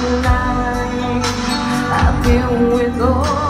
tonight. I've been with all.